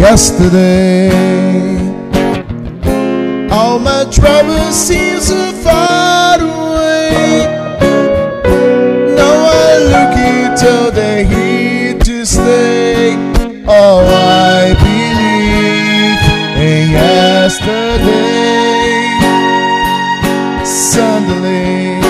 yesterday. All my troubles seem so far away. Now I look into they're here to stay. Oh, I believe in yesterday. Suddenly,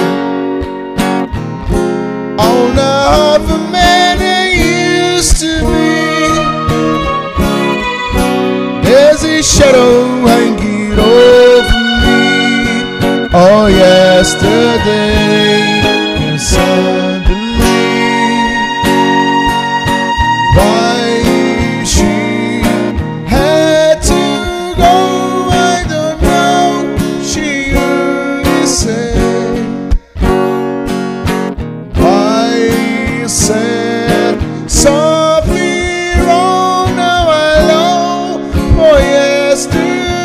shadow hanging over me. Oh, yesterday, és.